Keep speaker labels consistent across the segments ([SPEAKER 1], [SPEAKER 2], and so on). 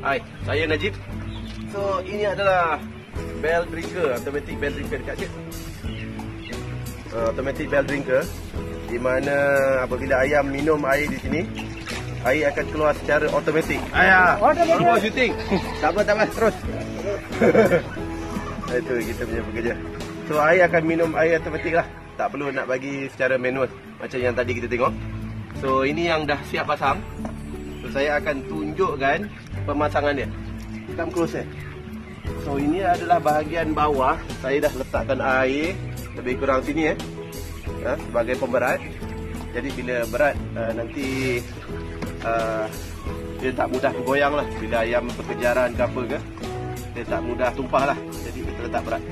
[SPEAKER 1] Hai, saya Najib. So, ini adalah bell drinker, automatic bell drinker dekat cik. Uh, automatic bell drinker di mana apabila ayam minum air di sini, air akan keluar secara automatik. Ayah, apa shooting? tak apa, tak apa, terus. Itu kita punya pekerja. So, air akan minum air automatik lah. Tak perlu nak bagi secara manual macam yang tadi kita tengok. So, ini yang dah siap pasang. So, saya akan tunjukkan pemasangan dia. Come closer. So ini adalah bahagian bawah. Saya dah letakkan air lebih kurang sini eh. Ha, sebagai pemberat. Jadi bila berat uh, nanti uh, dia tak mudah bergoyang lah. Bila ayam berkejaran ke apa ke. Dia tak mudah tumpah lah. Jadi kita letak berat.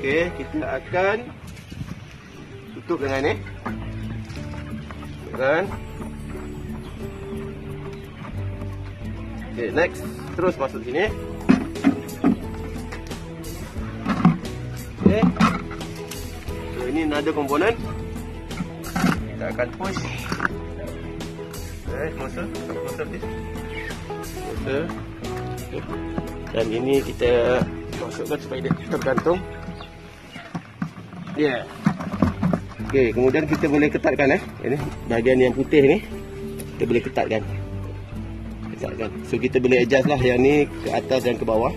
[SPEAKER 1] Okey, kita akan tutup dengan ni. Kan? Okay, next. Terus masuk sini. Okay. So, ini another component. Kita akan push. Okay, please. Closer. Okay. Dan ini kita masukkan supaya dia tergantung. Yeah. Okay, kemudian kita boleh ketatkan eh. Ini bahagian yang putih ni. Kita boleh ketatkan kan. So kita boleh adjust lah yang ni ke atas dan ke bawah.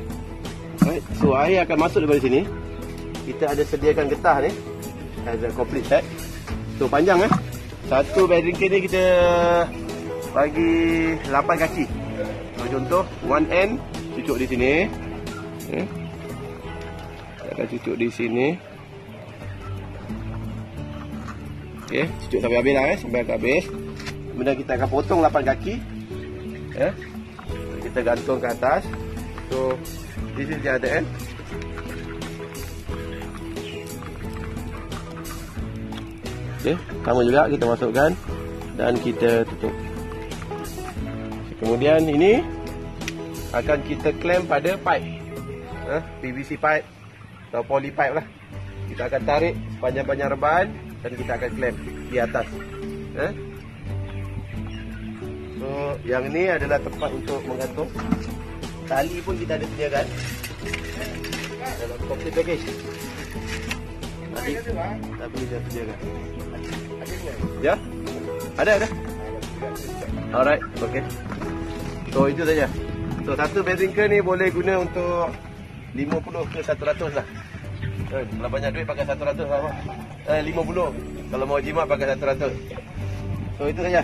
[SPEAKER 1] Right. So air akan masuk daripada sini. Kita ada sediakan getah ni as a complete set. So panjang eh. Satu bearing ni kita bagi 8 kaki. So contoh one end cucuk di sini. Okay. Kita akan cucuk di sini. Okay, cucuk sampai habis lah eh, sampai habis. Kemudian kita akan potong 8 kaki ya. Kita gantung ke atas. So this is the other end. Okay, sama juga kita masukkan dan kita tutup. Kemudian ini akan kita clamp pada pipe. Ha, PVC pipe atau poly pipe lah. Kita akan tarik panjang-panjang reban dan kita akan clamp di atas. Ha? So, yang ni adalah tempat untuk menggantung. Tali pun kita ada sediakan. Dalam complete package. Tadi, tapi kita sediakan. Ya? Ada, ada. Alright, okay. So, itu saja. So, satu bearing ni boleh guna untuk 50 ke 100 lah. Eh, kalau banyak duit pakai 100 lah. Eh, 50. Kalau mau jimat pakai 100. So, itu saja.